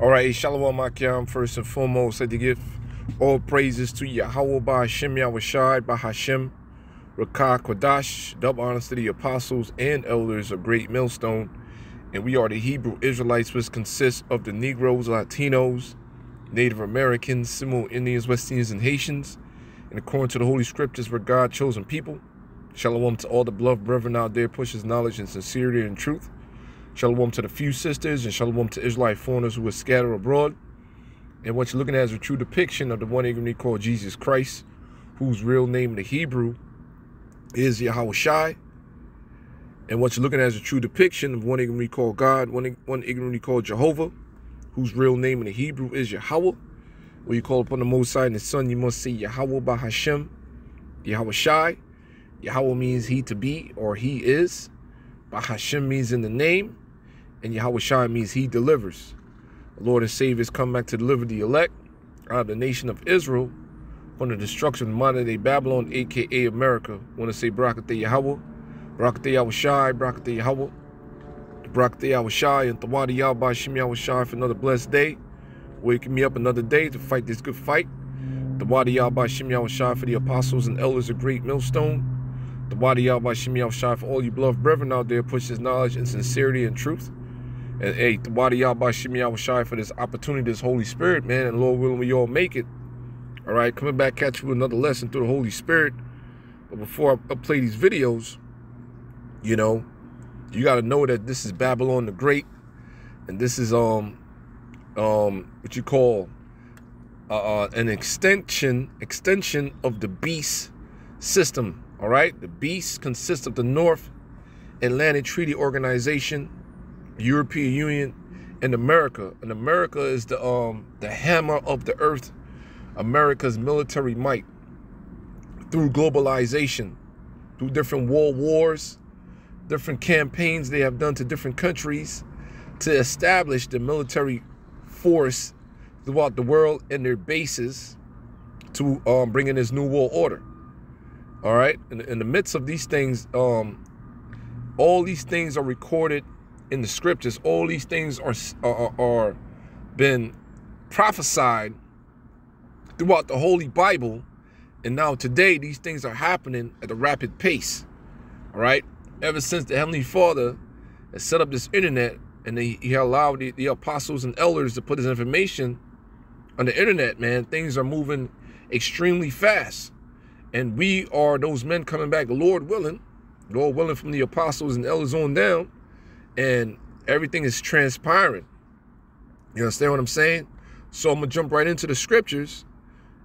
All right, Shalom Akyam. First and foremost, I to give all praises to Yahweh Bahashim Yahushai Bahashim Rakah Kodash. Double honors to the apostles and elders of Great Millstone. And we are the Hebrew Israelites, which consists of the Negroes, Latinos, Native Americans, Seminole Indians, West Indians, and Haitians. And according to the Holy Scriptures, we're God's chosen people. Shalom to all the beloved brethren out there, pushes knowledge and sincerity and truth. Shalom to the few sisters and shalom to Israelite foreigners who are scattered abroad. And what you're looking at is a true depiction of the one ignorantly called Jesus Christ, whose real name in the Hebrew is Yahweh Shai. And what you're looking at is a true depiction of one ignorantly called God, one, one ignorantly called Jehovah, whose real name in the Hebrew is Yahweh. When you call upon the Most High and the Son, you must say Yahweh Bahashem, Yahweh Shai. Yahweh means he to be or he is. Bahashem means in the name and Yahweh Shai means he delivers. The Lord and Savior has come back to deliver the elect out of the nation of Israel from the destruction of modern day Babylon, aka America. I want to say Barakatah Yahweh, Barakatah Yahweh Shai, Barakatah Yahweh, Barakatah Yahweh Shai, and Tawadi Yahweh Shim Yahweh Shai for another blessed day. Waking me up another day to fight this good fight. The Wadi Yahweh Shim Yahweh Shai for the apostles and elders of Great Millstone. The Wadi Yahweh Shim Yahweh Shai for all you beloved brethren out there, push his knowledge and sincerity and truth. And hey, Wadi Yahweh Shimi Yahweh for this opportunity, this Holy Spirit, man. And Lord willing, we all make it. All right, coming back, catch you with another lesson through the Holy Spirit. But before I play these videos, you know, you got to know that this is Babylon the Great, and this is um um what you call uh, uh, an extension extension of the beast system. All right, the beast consists of the North Atlantic Treaty Organization European Union, and America. And America is the um the hammer of the earth, America's military might through globalization, through different world wars, different campaigns they have done to different countries to establish the military force throughout the world and their bases to um, bring in this new world order. All right. In, in the midst of these things, um, all these things are recorded in the scriptures, all these things are, are, are been prophesied throughout the Holy Bible. And now today, these things are happening at a rapid pace. All right. Ever since the Heavenly Father has set up this internet and he, he allowed the, the apostles and elders to put his information on the internet, man, things are moving extremely fast. And we are those men coming back, Lord willing, Lord willing, from the apostles and elders on down and everything is transpiring. You understand what I'm saying? So I'm gonna jump right into the scriptures.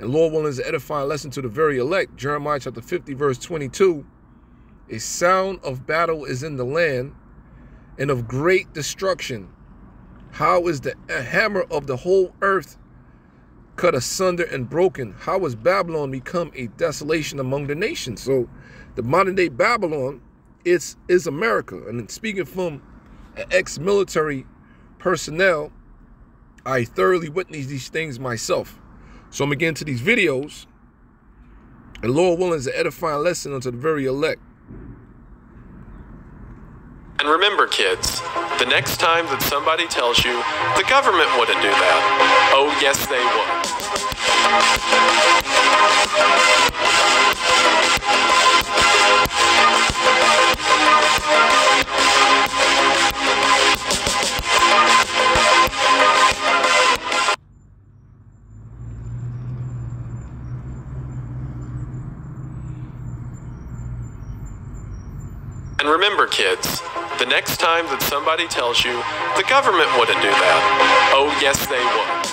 And Lord willing is an edifying lesson to the very elect. Jeremiah chapter 50, verse 22. A sound of battle is in the land and of great destruction. How is the hammer of the whole earth cut asunder and broken? How has Babylon become a desolation among the nations? So the modern day Babylon is, is America. And speaking from ex-military personnel, I thoroughly witnessed these things myself. So I'm going to these videos. And Lord willing is an edifying lesson unto the very elect. And remember, kids, the next time that somebody tells you the government wouldn't do that, oh, yes, they would. Next time that somebody tells you the government wouldn't do that, oh, yes, they would.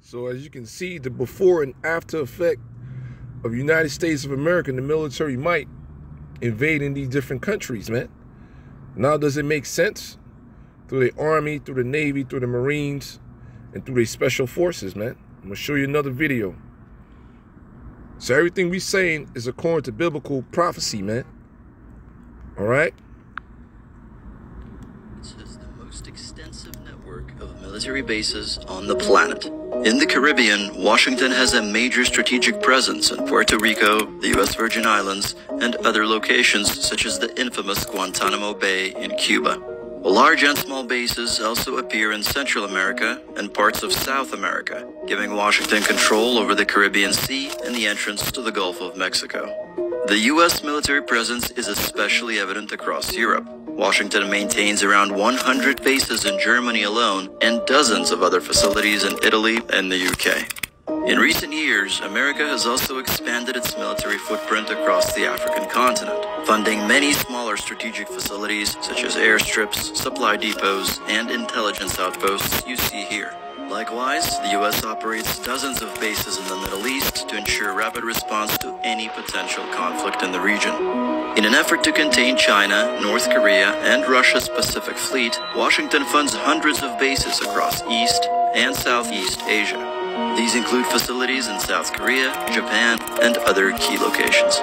So as you can see, the before and after effect of United States of America and the military might invading these different countries, man. Now does it make sense? Through the Army, through the Navy, through the Marines, and through the Special Forces, man. I'm going to show you another video. So everything we saying is according to biblical prophecy, man. All right? This is the most extensive network network of military bases on the planet. In the Caribbean, Washington has a major strategic presence in Puerto Rico, the U.S. Virgin Islands, and other locations such as the infamous Guantanamo Bay in Cuba. Large and small bases also appear in Central America and parts of South America, giving Washington control over the Caribbean Sea and the entrance to the Gulf of Mexico. The U.S. military presence is especially evident across Europe. Washington maintains around 100 bases in Germany alone and dozens of other facilities in Italy and the UK. In recent years, America has also expanded its military footprint across the African continent, funding many smaller strategic facilities such as airstrips, supply depots, and intelligence outposts you see here. Likewise, the U.S. operates dozens of bases in the Middle East to ensure rapid response to any potential conflict in the region. In an effort to contain China, North Korea, and Russia's Pacific Fleet, Washington funds hundreds of bases across East and Southeast Asia. These include facilities in South Korea, Japan, and other key locations.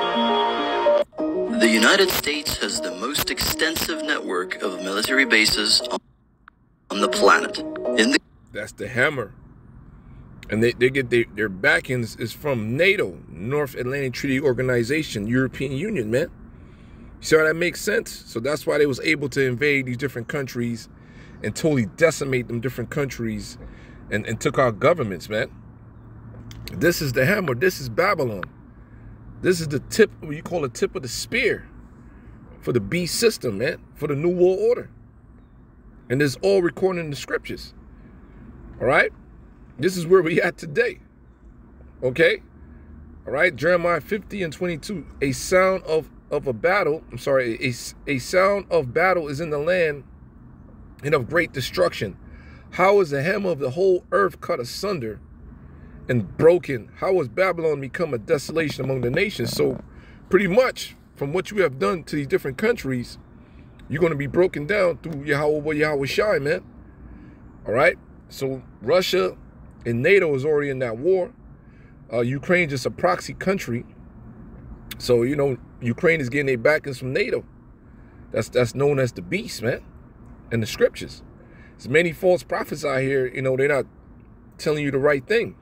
The United States has the most extensive network of military bases on the planet. In the That's the hammer. And they, they get their, their backings is from NATO, North Atlantic Treaty Organization, European Union, man. See how that makes sense? So that's why they was able to invade these different countries and totally decimate them different countries and, and took our governments, man. This is the hammer. This is Babylon. This is the tip, what you call the tip of the spear for the beast system, man, for the New World Order. And this all recorded in the scriptures. All right? This is where we at today. Okay? All right? Jeremiah 50 and 22. A sound of, of a battle, I'm sorry, a, a sound of battle is in the land and of great destruction. How is the hem of the whole earth cut asunder and broken? How has Babylon become a desolation among the nations? So pretty much from what you have done to these different countries, you're going to be broken down through Yahweh Yahweh Shai, man. All right? So Russia and NATO is already in that war. Uh, Ukraine just a proxy country. So, you know, Ukraine is getting their backings from NATO. That's that's known as the beast, man, in the scriptures. There's many false prophets out here, you know, they're not telling you the right thing.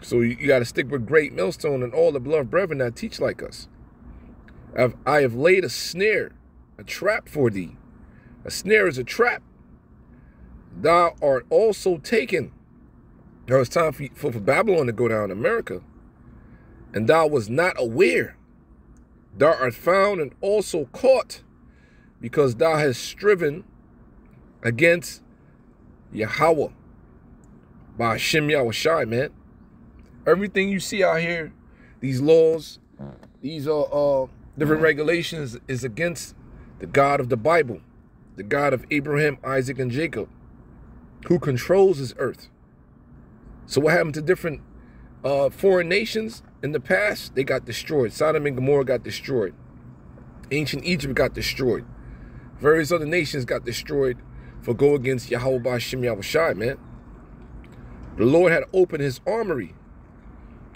So you, you got to stick with great millstone and all the beloved brethren that teach like us. I've, I have laid a snare, a trap for thee. A snare is a trap. Thou art also taken. Now it's time for, for, Babylon to go down America. And thou was not aware. Thou art found and also caught because thou hast striven against Yahweh by Hashem Yahushai, man. Everything you see out here, these laws, these are uh, different regulations is against the God of the Bible, the God of Abraham, Isaac, and Jacob, who controls this earth. So what happened to different uh, foreign nations in the past? They got destroyed. Sodom and Gomorrah got destroyed. Ancient Egypt got destroyed. Various other nations got destroyed for go against Yahweh Bashim Yahushai, man. The Lord had opened his armory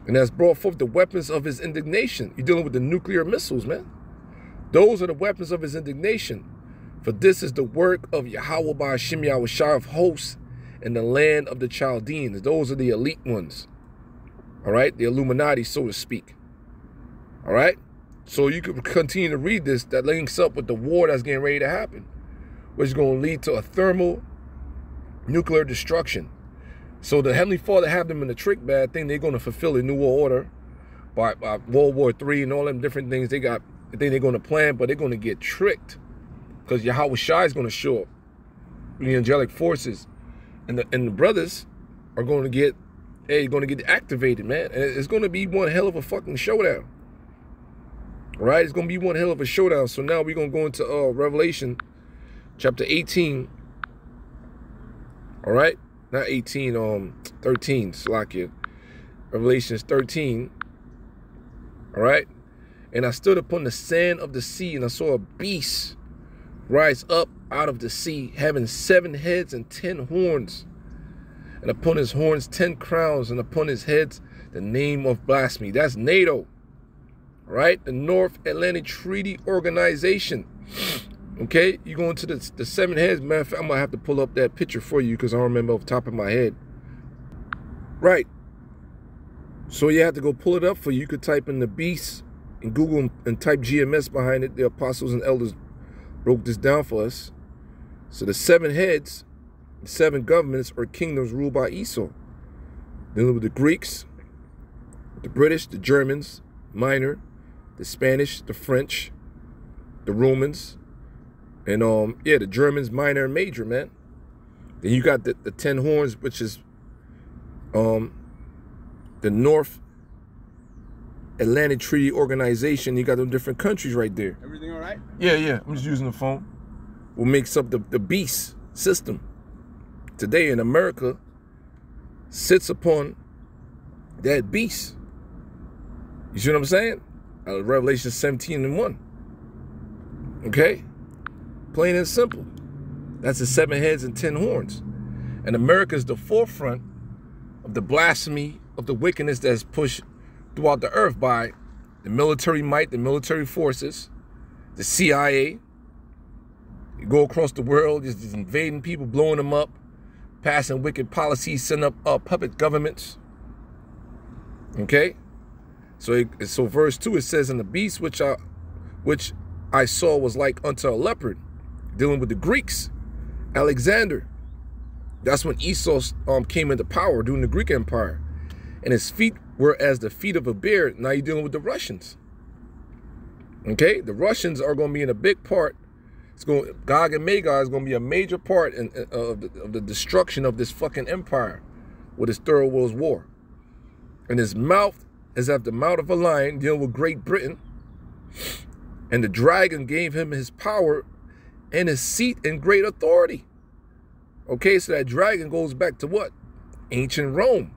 and has brought forth the weapons of his indignation. You're dealing with the nuclear missiles, man. Those are the weapons of his indignation. For this is the work of Yahweh Bashim Yahushai of hosts in the land of the Chaldeans. Those are the elite ones. All right? The Illuminati, so to speak. All right? So you can continue to read this that links up with the war that's getting ready to happen which is going to lead to a thermal nuclear destruction. So the Heavenly Father have them in the trick bad thing they're going to fulfill a new world order by, by World War Three and all them different things they got. I think they're going to plan, but they're going to get tricked because Yahweh Shai is going to show up. The angelic forces and the and the brothers are going to get hey, going to get activated, man. And it's going to be one hell of a fucking showdown. Right, it's going to be one hell of a showdown. So now we're going to go into uh, Revelation chapter 18. All right, not 18, um, 13, Slakia. Revelations 13. All right. And I stood upon the sand of the sea, and I saw a beast rise up out of the sea, having seven heads and ten horns. And upon his horns, ten crowns, and upon his heads, the name of blasphemy. That's NATO. right? The North Atlantic Treaty Organization. Okay, you go into the, the seven heads. Matter of fact, I'm gonna have to pull up that picture for you because I don't remember off the top of my head. Right. So you have to go pull it up for you. You could type in the beast in Google and type GMS behind it. The apostles and elders broke this down for us. So the seven heads, the seven governments or kingdoms ruled by Esau. Dealing with the Greeks, the British, the Germans, Minor, the Spanish, the French, the Romans, and um yeah, the Germans minor and major, man. Then you got the, the ten horns, which is um the North Atlantic Treaty Organization. You got them different countries right there. Everything all right? Yeah, yeah. I'm just using the phone. What makes up the, the beast system today in America sits upon that beast. You see what I'm saying? Uh, Revelation 17 and 1. Okay? Plain and simple. That's the seven heads and ten horns. And America is the forefront of the blasphemy of the wickedness that's pushed throughout the earth by the military might, the military forces, the CIA. You go across the world, just, invading people, blowing them up, passing wicked policies, setting up uh, puppet governments. Okay? So, it, so verse two it says, "And the beast which I, which I saw was like unto a leopard, dealing with the Greeks, Alexander. That's when Esau um, came into power during the Greek Empire, and his feet were as the feet of a bear. Now you're dealing with the Russians. Okay, the Russians are going to be in a big part. It's going Gog and Magog is going to be a major part in, of, the, of the destruction of this fucking empire with his third world war. And his mouth is at the mouth of a lion, dealing with Great Britain. And the dragon gave him his power and his seat and great authority. Okay, so that dragon goes back to what? Ancient Rome.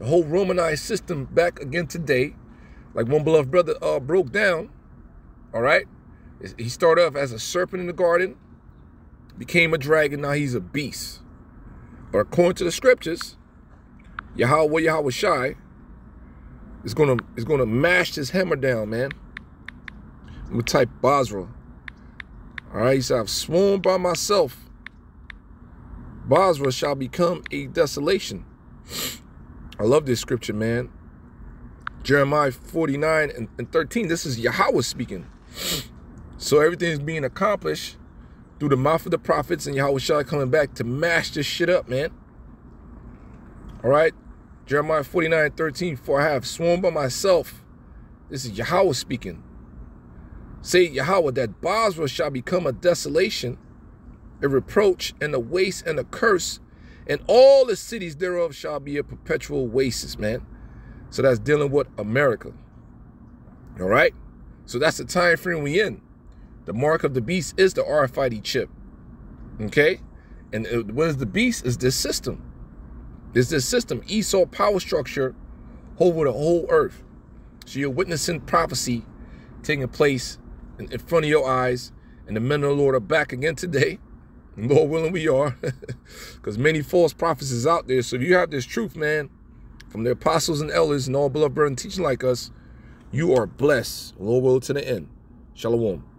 The whole Romanized system back again today, like one beloved brother uh, broke down. All right, he started off as a serpent in the garden, became a dragon. Now he's a beast. But according to the scriptures, Yahweh Yahweh Shai is gonna is gonna mash this hammer down, man. I'm gonna type Bozrah. All right, he said, I've sworn by myself, Bozrah shall become a desolation. I love this scripture, man. Jeremiah 49 and, and 13. This is Yahweh speaking. So everything is being accomplished through the mouth of the prophets and Yahweh Shai coming back to mash this shit up, man. All right. Jeremiah 49 13. For I have sworn by myself. This is Yahweh speaking. Say Yahweh that Bozrah shall become a desolation, a reproach, and a waste and a curse, and all the cities thereof shall be a perpetual waste, man. So that's dealing with America. All right. So that's the time frame we in. The mark of the beast is the RFID chip. Okay. And what is the beast? Is this system. Is this system, Esau power structure over the whole earth. So you're witnessing prophecy taking place in, in front of your eyes, and the men of the Lord are back again today. Lord willing, we are. Because many false prophets is out there. So if you have this truth, man, from the apostles and elders and all beloved brethren teaching like us, you are blessed. Lord will to the end. Shalom.